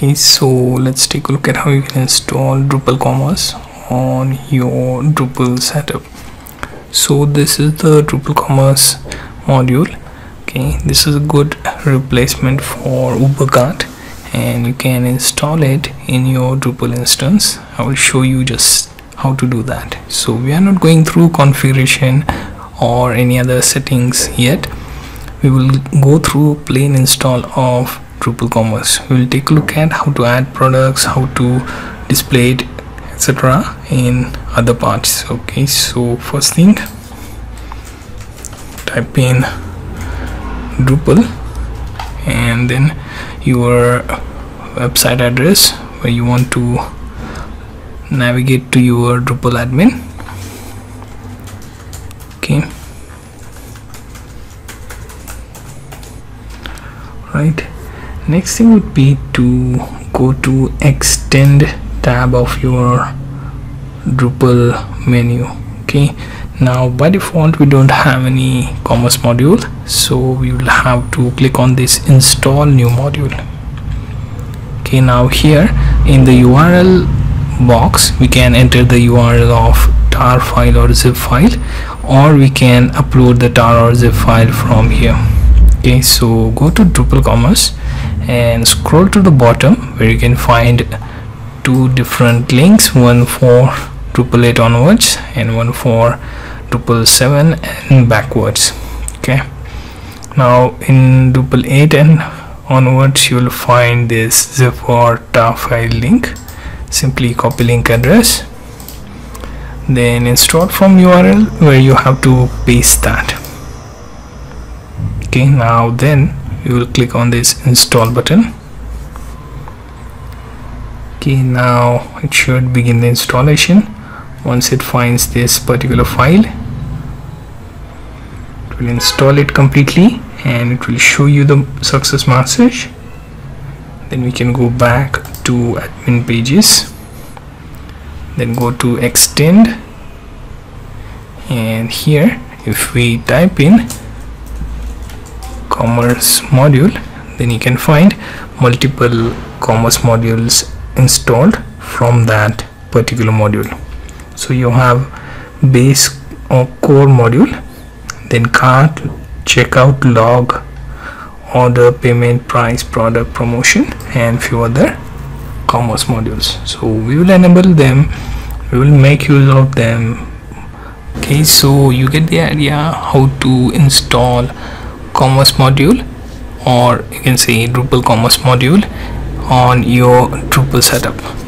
okay so let's take a look at how you can install Drupal commerce on your Drupal setup. So this is the Drupal commerce module. Okay this is a good replacement for UberCart and you can install it in your Drupal instance. I will show you just how to do that. So we are not going through configuration or any other settings yet. We will go through plain install of Drupal commerce. We will take a look at how to add products how to display it etc in other parts. Okay so first thing type in Drupal and then your website address where you want to navigate to your Drupal admin. Okay. Right next thing would be to go to extend tab of your Drupal menu okay? Now by default we don't have any commerce module so we will have to click on this install new module. Okay now here in the URL box we can enter the URL of tar file or zip file or we can upload the tar or zip file from here okay so go to Drupal commerce and scroll to the bottom where you can find two different links one for Drupal 8 onwards and one for Drupal 7 and backwards. Okay now in Drupal 8 and onwards you will find this zip or tar file link. Simply copy link address then install from URL where you have to paste that okay now then you will click on this install button. Okay now it should begin the installation. Once it finds this particular file it will install it completely and it will show you the success message. Then we can go back to admin pages then go to extend. And here if we type in commerce module then you can find multiple commerce modules installed from that particular module. So you have base or core module then cart checkout log order payment price product promotion and few other commerce modules. So we will enable them. We will make use of them. Okay so you get the idea how to install commerce module or you can say Drupal commerce module on your Drupal setup